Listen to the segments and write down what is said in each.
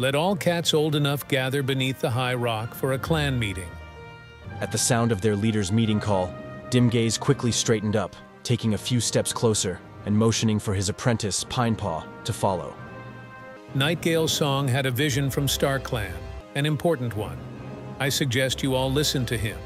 Let all cats old enough gather beneath the high rock for a clan meeting. At the sound of their leader's meeting call, Dimgaze quickly straightened up, taking a few steps closer and motioning for his apprentice, Pinepaw, to follow. Nightgale Song had a vision from StarClan, an important one. I suggest you all listen to him.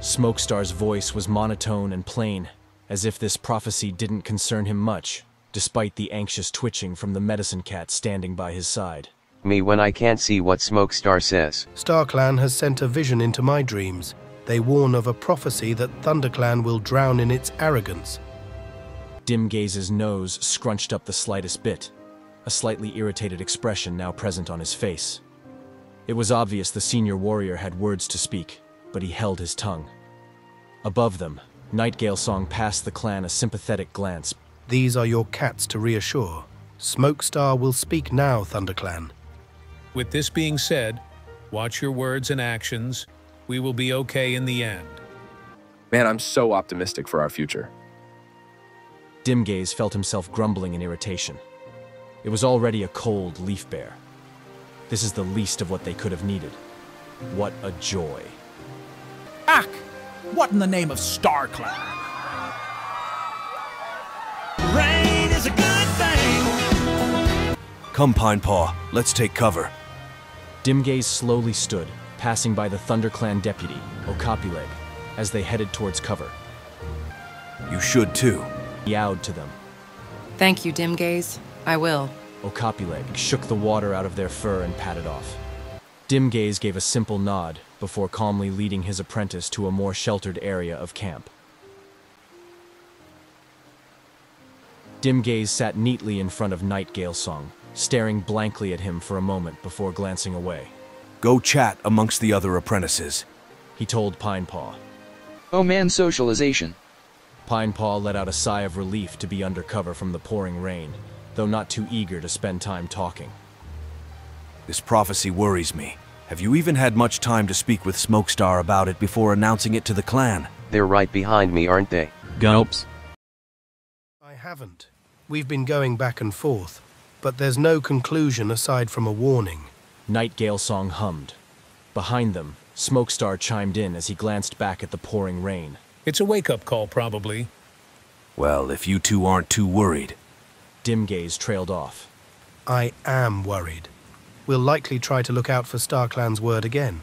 Smokestar's voice was monotone and plain, as if this prophecy didn't concern him much, despite the anxious twitching from the medicine cat standing by his side. Me when I can't see what Smokestar says. StarClan has sent a vision into my dreams. They warn of a prophecy that ThunderClan will drown in its arrogance. Dimgaze's nose scrunched up the slightest bit, a slightly irritated expression now present on his face. It was obvious the senior warrior had words to speak, but he held his tongue. Above them, Nightgale Song passed the clan a sympathetic glance. These are your cats to reassure. Smokestar will speak now, ThunderClan. With this being said, watch your words and actions. We will be okay in the end. Man, I'm so optimistic for our future. Dimgaze felt himself grumbling in irritation. It was already a cold leaf-bare. This is the least of what they could have needed. What a joy. Ack! What in the name of StarClan? Rain is a good thing. Come, Pinepaw, let's take cover. Dimgaze slowly stood, passing by the ThunderClan deputy, Okapileg, as they headed towards cover. You should too. He yowed to them. Thank you, Dimgaze. I will. Okapileg shook the water out of their fur and patted off. Dimgaze gave a simple nod before calmly leading his apprentice to a more sheltered area of camp. Dimgaze sat neatly in front of Nightgale Song, staring blankly at him for a moment before glancing away. Go chat amongst the other apprentices. He told Pinepaw. Oh man, socialization. Pinepaw let out a sigh of relief to be under cover from the pouring rain, though not too eager to spend time talking. This prophecy worries me. Have you even had much time to speak with Smokestar about it before announcing it to the clan? They're right behind me, aren't they? Gulps. I haven't. We've been going back and forth, but there's no conclusion aside from a warning. Nightgale Song hummed. Behind them, Smokestar chimed in as he glanced back at the pouring rain. It's a wake-up call, probably. Well, if you two aren't too worried. Dimgaze trailed off. I am worried. We'll likely try to look out for StarClan's word again.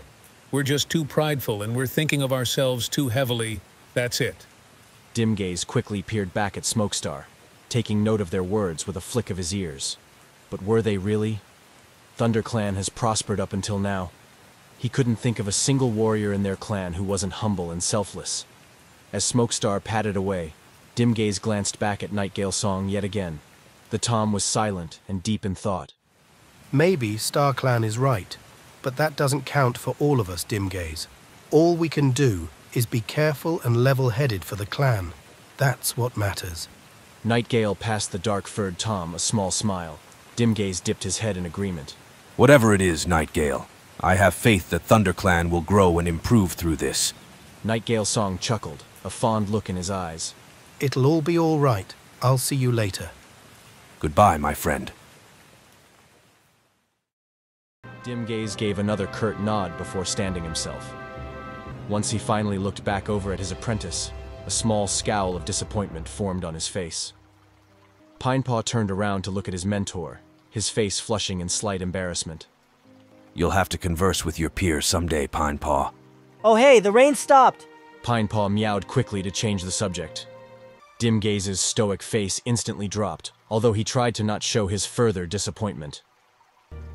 We're just too prideful and we're thinking of ourselves too heavily. That's it. Dimgaze quickly peered back at Smokestar, taking note of their words with a flick of his ears. But were they really? ThunderClan has prospered up until now. He couldn't think of a single warrior in their clan who wasn't humble and selfless. As Smokestar padded away, Dimgaze glanced back at Nightgale Song yet again. The Tom was silent and deep in thought. Maybe StarClan is right, but that doesn't count for all of us, Dimgaze. All we can do is be careful and level-headed for the clan. That's what matters. Nightgale passed the dark-furred Tom a small smile. Dimgaze dipped his head in agreement. Whatever it is, Nightgale, I have faith that ThunderClan will grow and improve through this. Nightgale Song chuckled, a fond look in his eyes. It'll all be all right. I'll see you later. Goodbye, my friend. Dimgaze gave another curt nod before standing himself. Once he finally looked back over at his apprentice, a small scowl of disappointment formed on his face. Pinepaw turned around to look at his mentor, his face flushing in slight embarrassment. You'll have to converse with your peers someday, Pinepaw. Oh hey, the rain stopped! Pinepaw meowed quickly to change the subject. Dimgaze's stoic face instantly dropped, although he tried to not show his further disappointment.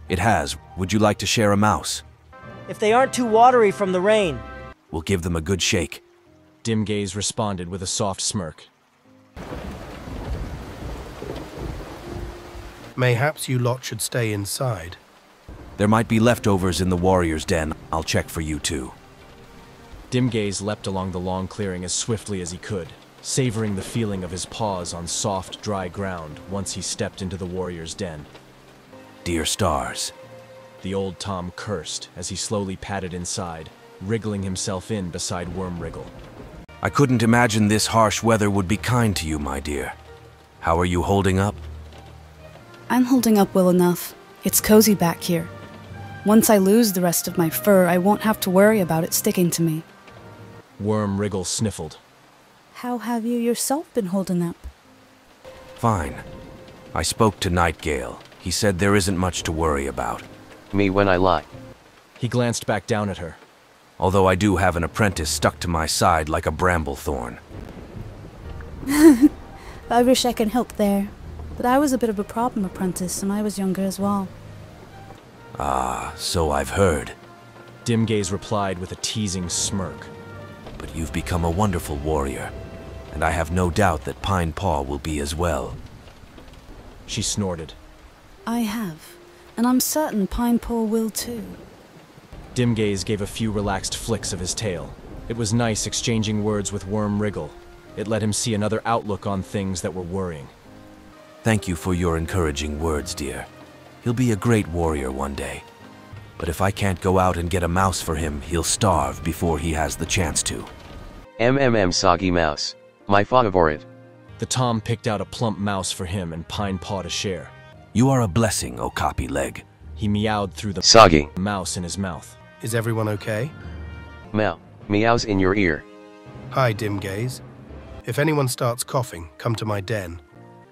It has. Would you like to share a mouse? If they aren't too watery from the rain. We'll give them a good shake. Dimgaze responded with a soft smirk. Mayhaps you lot should stay inside. There might be leftovers in the warrior's den. I'll check for you too. Dimgaze leapt along the long clearing as swiftly as he could, savoring the feeling of his paws on soft, dry ground once he stepped into the warrior's den. Dear stars. The old Tom cursed as he slowly padded inside, wriggling himself in beside Wormwriggle. I couldn't imagine this harsh weather would be kind to you, my dear. How are you holding up? I'm holding up well enough. It's cozy back here. Once I lose the rest of my fur, I won't have to worry about it sticking to me. Worm Wriggle sniffled. How have you yourself been holding up? Fine. I spoke to Nightgale. He said there isn't much to worry about. Me when I lie. He glanced back down at her. Although I do have an apprentice stuck to my side like a bramble thorn. I wish I could help there. But I was a bit of a problem apprentice, and I was younger as well. Ah, so I've heard. Dimgaze replied with a teasing smirk. But you've become a wonderful warrior, and I have no doubt that Pine Paw will be as well. She snorted. I have, and I'm certain Pine Paw will too. Dimgaze gave a few relaxed flicks of his tail. It was nice exchanging words with Worm Wriggle. It let him see another outlook on things that were worrying. Thank you for your encouraging words, dear. He'll be a great warrior one day. But if I can't go out and get a mouse for him, he'll starve before he has the chance to. MMM Soggy Mouse. My favorite. The Tom picked out a plump mouse for him and Pine Paw to share. You are a blessing, Okapi Leg. He meowed through the Soggy. mouse in his mouth. Is everyone okay? Meow. Meows in your ear. Hi, Dim Gaze. If anyone starts coughing, come to my den.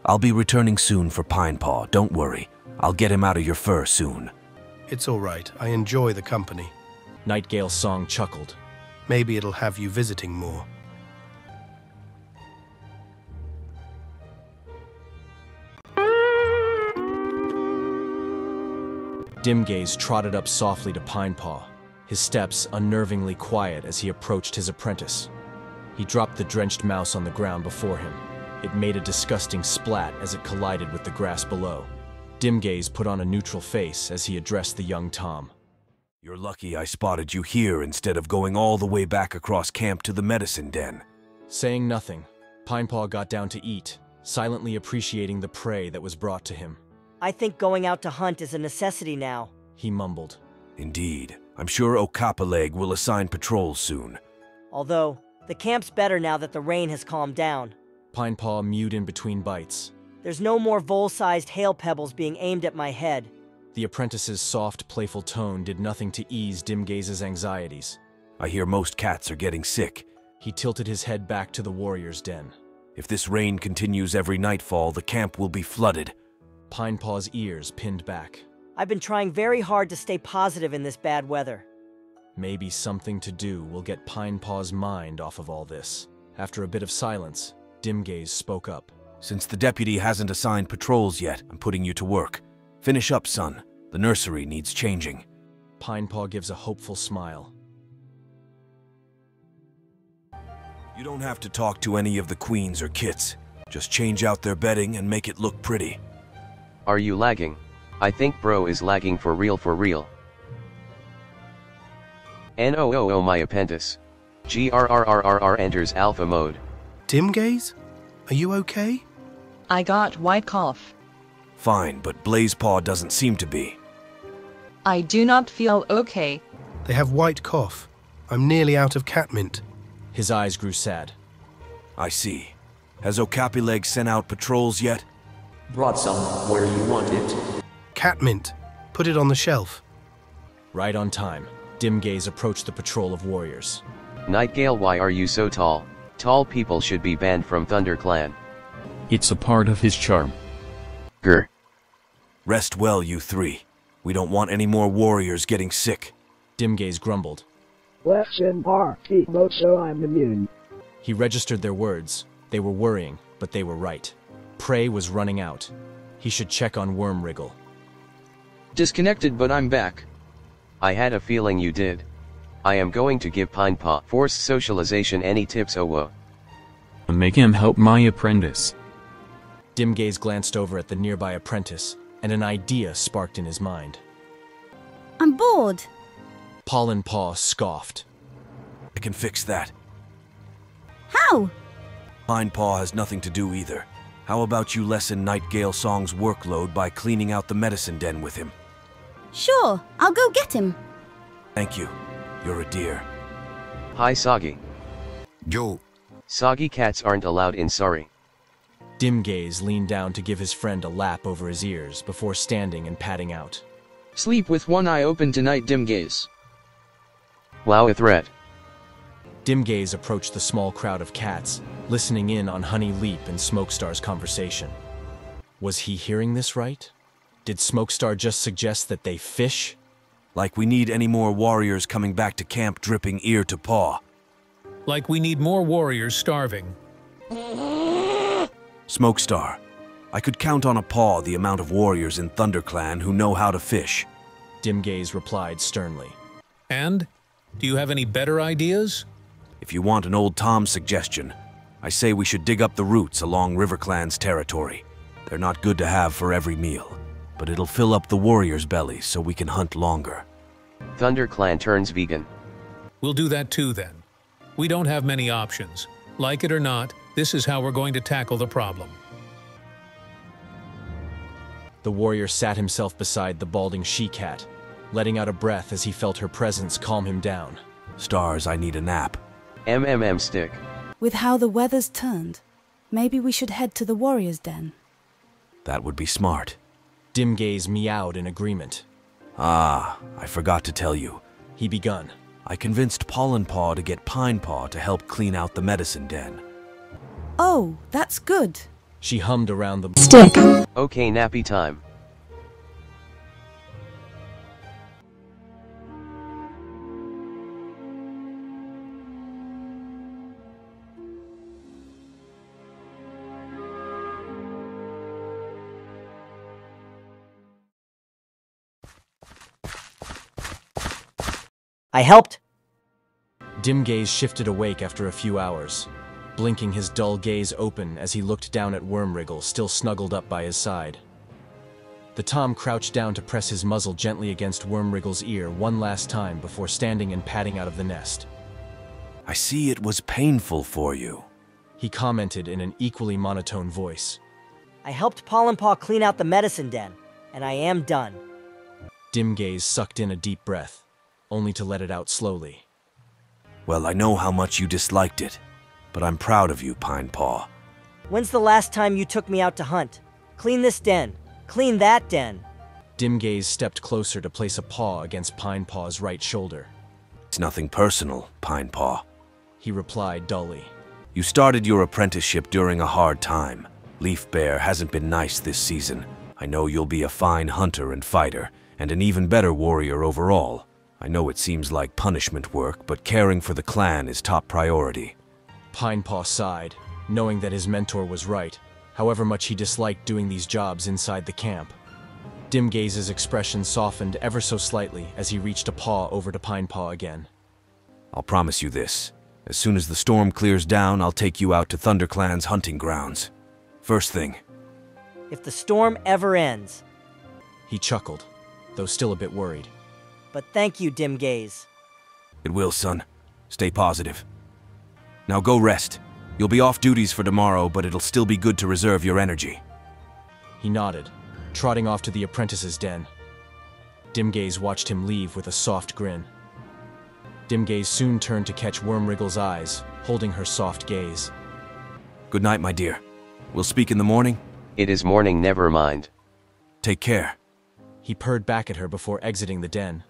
I'll be returning soon for Pine Paw, don't worry. I'll get him out of your fur soon. It's all right. I enjoy the company. Nightgale Song chuckled. Maybe it'll have you visiting more. Dimgaze trotted up softly to Pine Paw, his steps unnervingly quiet as he approached his apprentice. He dropped the drenched mouse on the ground before him. It made a disgusting splat as it collided with the grass below. Dimgaze put on a neutral face as he addressed the young Tom. You're lucky I spotted you here instead of going all the way back across camp to the medicine den. Saying nothing, Pinepaw got down to eat, silently appreciating the prey that was brought to him. I think going out to hunt is a necessity now. He mumbled. Indeed. I'm sure Okapileg will assign patrols soon. Although, the camp's better now that the rain has calmed down. Pinepaw mewed in between bites. There's no more vole-sized hail pebbles being aimed at my head. The apprentice's soft, playful tone did nothing to ease Dimgaze's anxieties. I hear most cats are getting sick. He tilted his head back to the warrior's den. If this rain continues every nightfall, the camp will be flooded. Pinepaw's ears pinned back. I've been trying very hard to stay positive in this bad weather. Maybe something to do will get Pinepaw's mind off of all this. After a bit of silence, Dimgaze spoke up. Since the deputy hasn't assigned patrols yet, I'm putting you to work. Finish up, son. The nursery needs changing. Pinepaw gives a hopeful smile. You don't have to talk to any of the queens or kits. Just change out their bedding and make it look pretty. Are you lagging? I think bro is lagging for real for real. NOOO my apprentice. GRRRRR enters alpha mode. Dimgaze? Are you okay? I got white cough. Fine, but Blazepaw doesn't seem to be. I do not feel okay. They have white cough. I'm nearly out of catmint. His eyes grew sad. I see. Has Okapileg sent out patrols yet? Brought some where you want it. Catmint. Put it on the shelf. Right on time, Dimgaze approached the patrol of warriors. Nightgale why are you so tall? Tall people should be banned from Thunder Clan. It's a part of his charm. Grr. Rest well, you three. We don't want any more warriors getting sick. Dimgaze grumbled. Lesson party mode so I'm immune. He registered their words. They were worrying, but they were right. Prey was running out. He should check on Worm Wriggle. Disconnected but I'm back. I had a feeling you did. I am going to give Pinepaw forced socialization any tips oh, Owo. Make him help my apprentice. Dimgaze glanced over at the nearby apprentice, and an idea sparked in his mind. I'm bored. Pollen Paw scoffed. I can fix that. How? Pine Paw has nothing to do either. How about you lessen Nightgale Song's workload by cleaning out the medicine den with him? Sure, I'll go get him. Thank you. You're a dear. Hi Soggy. Yo. Soggy cats aren't allowed in sorry. Dimgaze leaned down to give his friend a lap over his ears before standing and padding out. Sleep with one eye open tonight, dim gaze. Wow, a threat. Dim Gaze approached the small crowd of cats, listening in on Honey Leap and Smokestar's conversation. Was he hearing this right? Did Smokestar just suggest that they fish? Like we need any more warriors coming back to camp dripping ear to paw. Like we need more warriors starving. Smokestar, I could count on a paw the amount of warriors in ThunderClan who know how to fish. Dim Gaze replied sternly. And? Do you have any better ideas? If you want an old Tom suggestion, I say we should dig up the roots along RiverClan's territory. They're not good to have for every meal, but it'll fill up the warriors' bellies so we can hunt longer. ThunderClan turns vegan. We'll do that too then. We don't have many options. Like it or not, this is how we're going to tackle the problem. The warrior sat himself beside the balding she-cat, letting out a breath as he felt her presence calm him down. Stars, I need a nap. MMM stick. With how the weather's turned, maybe we should head to the warrior's den. That would be smart. Dim Gaze meowed in agreement. Ah, I forgot to tell you. He begun. I convinced Pollen Paw to get Pine Paw to help clean out the medicine den. Oh, that's good. She hummed around the stick. Okay, nappy time. I helped. Dim Gaze shifted awake after a few hours, blinking his dull gaze open as he looked down at Wormwriggle still snuggled up by his side. The Tom crouched down to press his muzzle gently against Wormwriggle's ear one last time before standing and padding out of the nest. I see it was painful for you. He commented in an equally monotone voice. I helped Pollen Paw clean out the medicine den, and I am done. Dim Gaze sucked in a deep breath, only to let it out slowly. Well, I know how much you disliked it, but I'm proud of you, Pine Paw. When's the last time you took me out to hunt? Clean this den. Clean that den. Dim Gaze stepped closer to place a paw against Pine Paw's right shoulder. It's nothing personal, Pine Paw. He replied dully. You started your apprenticeship during a hard time. Leaf-bare hasn't been nice this season. I know you'll be a fine hunter and fighter, and an even better warrior overall. I know it seems like punishment work, but caring for the clan is top priority. Pinepaw sighed, knowing that his mentor was right, however much he disliked doing these jobs inside the camp. Dimgaze's expression softened ever so slightly as he reached a paw over to Pinepaw again. I'll promise you this. As soon as the storm clears down, I'll take you out to ThunderClan's hunting grounds. First thing. If the storm ever ends. He chuckled, though still a bit worried. But thank you, Dim Gaze. It will, son. Stay positive. Now go rest. You'll be off duties for tomorrow, but it'll still be good to reserve your energy. He nodded, trotting off to the apprentice's den. Dimgaze watched him leave with a soft grin. Dimgaze soon turned to catch Wormwriggle's eyes, holding her soft gaze. Good night, my dear. We'll speak in the morning? It is morning, never mind. Take care. He purred back at her before exiting the den.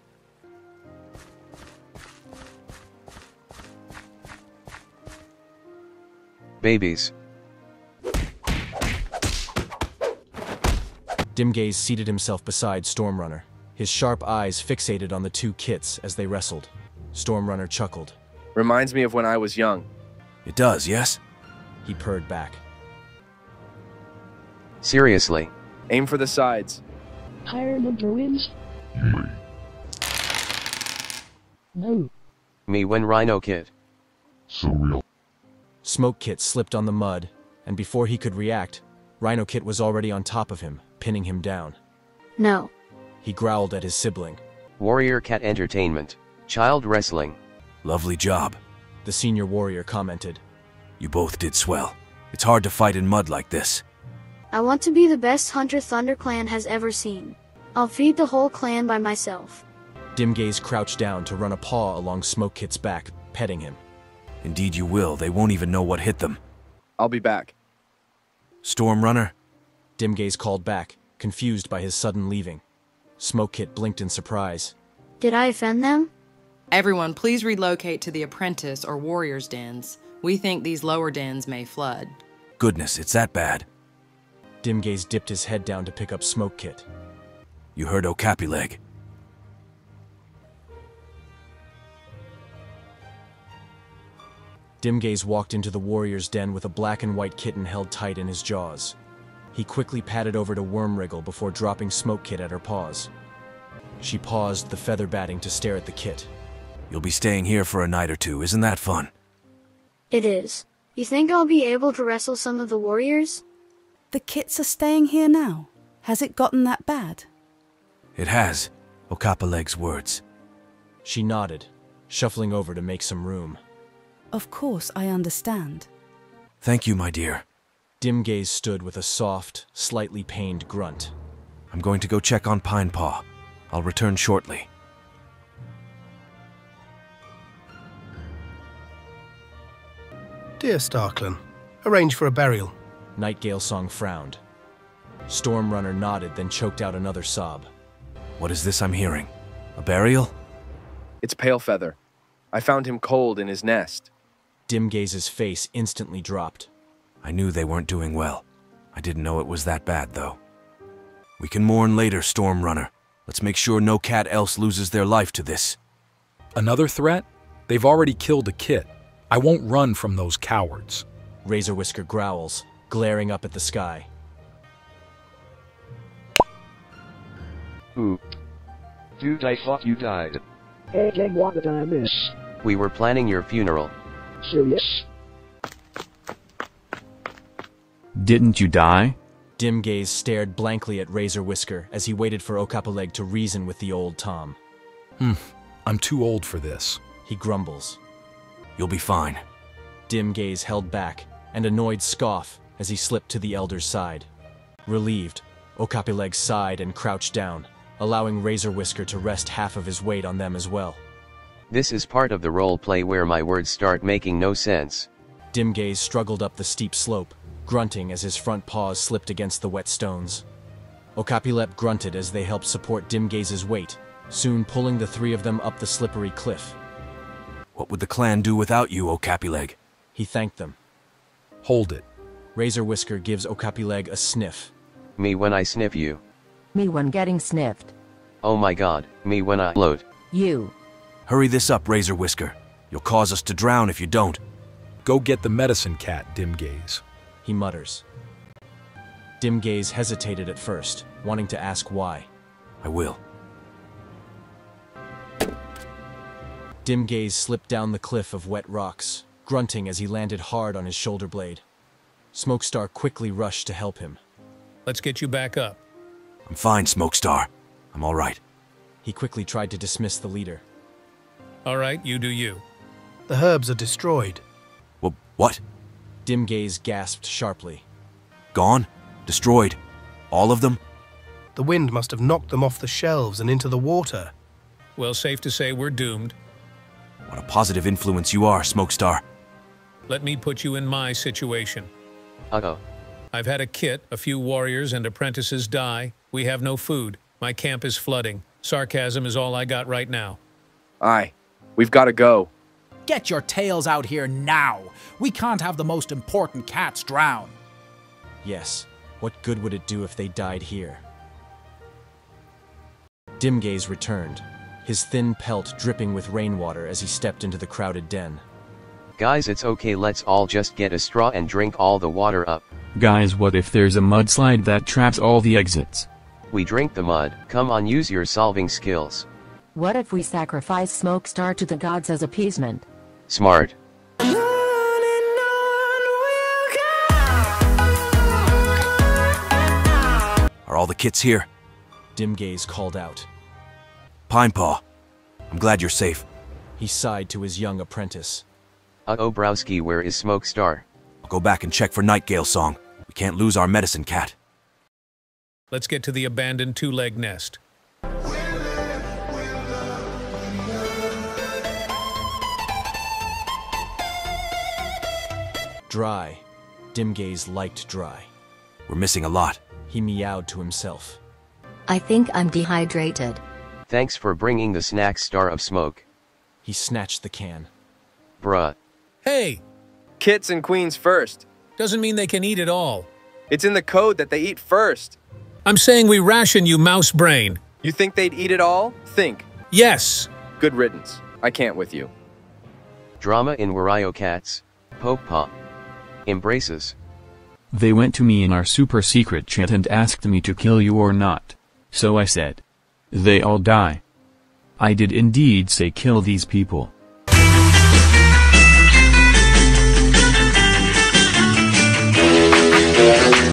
Babies. Dimgaze seated himself beside Stormrunner, his sharp eyes fixated on the two kits as they wrestled. Stormrunner chuckled. Reminds me of when I was young. It does, yes? He purred back. Seriously. Aim for the sides. Hire the druids? No. Me when Rhino Kit. So real. Smoke Kit slipped on the mud, and before he could react, Rhino Kit was already on top of him, pinning him down. No. He growled at his sibling. Warrior Cat Entertainment. Child Wrestling. Lovely job. The senior warrior commented. You both did swell. It's hard to fight in mud like this. I want to be the best hunter ThunderClan has ever seen. I'll feed the whole clan by myself. Dimgaze crouched down to run a paw along Smoke Kit's back, petting him. Indeed you will. They won't even know what hit them. I'll be back. Stormrunner? Dimgaze called back, confused by his sudden leaving. Smoke Kit blinked in surprise. Did I offend them? Everyone, please relocate to the apprentice or warrior's dens. We think these lower dens may flood. Goodness, it's that bad. Dimgaze dipped his head down to pick up Smoke Kit. You heard Okapileg. Dimgaze walked into the warrior's den with a black and white kitten held tight in his jaws. He quickly padded over to Wormwriggle before dropping Smoke Kit at her paws. She paused the feather batting to stare at the kit. You'll be staying here for a night or two, isn't that fun? It is. You think I'll be able to wrestle some of the warriors? The kits are staying here now. Has it gotten that bad? It has. Okapileg's words. She nodded, shuffling over to make some room. Of course, I understand. Thank you, my dear. Dimgaze stood with a soft, slightly pained grunt. I'm going to go check on Pine Paw. I'll return shortly. Dear StarClan, arrange for a burial. Nightgale Song frowned. Stormrunner nodded, then choked out another sob. What is this I'm hearing? A burial? It's Pale Feather. I found him cold in his nest. Dimgaze's face instantly dropped. I knew they weren't doing well. I didn't know it was that bad, though. We can mourn later, Stormrunner. Let's make sure no cat else loses their life to this. Another threat? They've already killed a kit. I won't run from those cowards. Razor Whisker growls, glaring up at the sky. Ooh. Dude, I thought you died. Hey, gang, what did I miss? We were planning your funeral. Serious? Didn't you die? Dimgaze stared blankly at Razor Whisker as he waited for Okapileg to reason with the old Tom. Hmm, I'm too old for this. He grumbles. You'll be fine. Dimgaze held back, and annoyed scoff as he slipped to the elder's side. Relieved, Okapileg sighed and crouched down, allowing Razor Whisker to rest half of his weight on them as well. This is part of the role play where my words start making no sense. Dimgaze struggled up the steep slope, grunting as his front paws slipped against the wet stones. Okapileg grunted as they helped support Dimgaze's weight, soon pulling the three of them up the slippery cliff. What would the clan do without you, Okapileg? He thanked them. Hold it. Razor Whisker gives Okapileg a sniff. Me when I sniff you. Me when getting sniffed. Oh my god, me when I load. You. Hurry this up, Razor Whisker. You'll cause us to drown if you don't. Go get the medicine cat, Dimgaze. He mutters. Dimgaze hesitated at first, wanting to ask why. I will. Dimgaze slipped down the cliff of wet rocks, grunting as he landed hard on his shoulder blade. Smokestar quickly rushed to help him. Let's get you back up. I'm fine, Smokestar. I'm all right. He quickly tried to dismiss the leader. All right, you do you. The herbs are destroyed. Well, what? Dimgaze gasped sharply. Gone? Destroyed? All of them? The wind must have knocked them off the shelves and into the water. Well, safe to say we're doomed. What a positive influence you are, Smokestar. Let me put you in my situation. Uh-oh. I've had a kit, a few warriors and apprentices die. We have no food. My camp is flooding. Sarcasm is all I got right now. Aye. We've got to go. Get your tails out here now. We can't have the most important cats drown. Yes. What good would it do if they died here? Dimgaze returned, his thin pelt dripping with rainwater as he stepped into the crowded den. Guys, it's okay, let's all just get a straw and drink all the water up. Guys, what if there's a mudslide that traps all the exits? We drink the mud, come on, use your solving skills. What if we sacrifice Smoke Star to the gods as appeasement? Smart. Are all the kits here? Dimgaze called out. Pinepaw, I'm glad you're safe. He sighed to his young apprentice. Uh-oh, Browski, where is Smokestar? I'll go back and check for Nightgale Song. We can't lose our medicine cat. Let's get to the abandoned two-leg nest. Dry. Dimgaze liked dry. We're missing a lot. He meowed to himself. I think I'm dehydrated. Thanks for bringing the snack star of smoke. He snatched the can. Bruh. Hey! Kits and queens first. Doesn't mean they can eat it all. It's in the code that they eat first. I'm saying we ration you mouse brain. You think they'd eat it all? Think. Yes. Good riddance. I can't with you. Drama in Warrior Cats. Poke Pop. Embraces. They went to me in our super secret chat and asked me to kill you or not. So I said. They all die. I did indeed say kill these people.